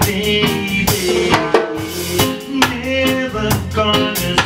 baby, never gonna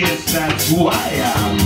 guess that's why I'm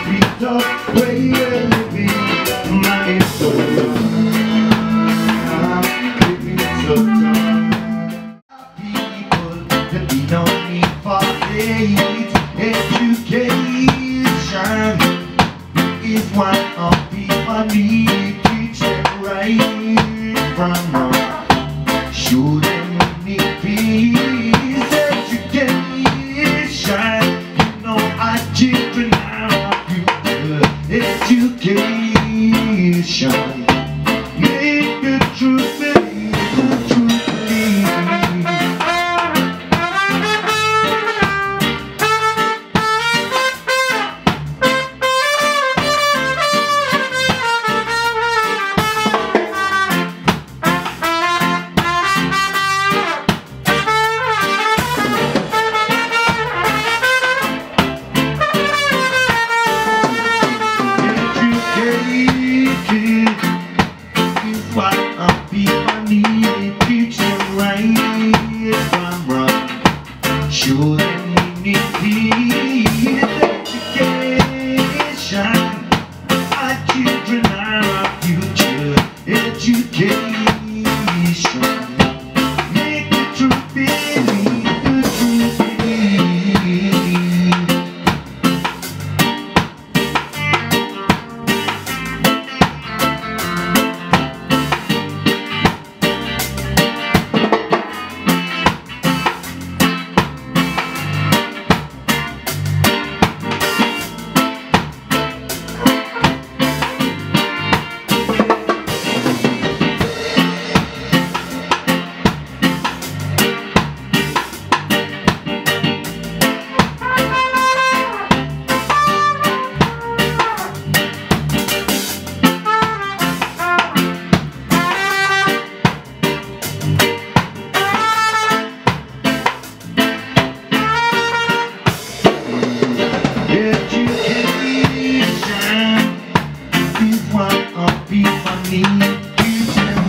Education. Make the truth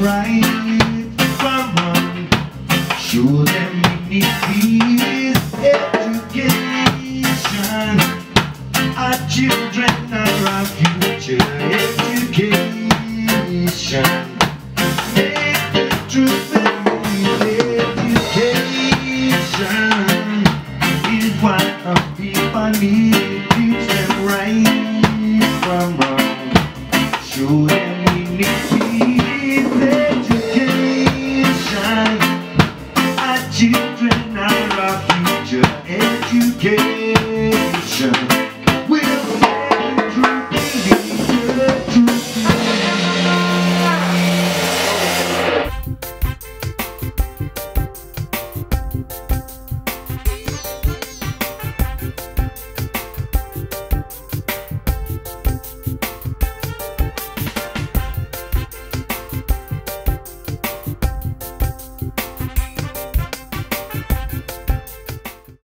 right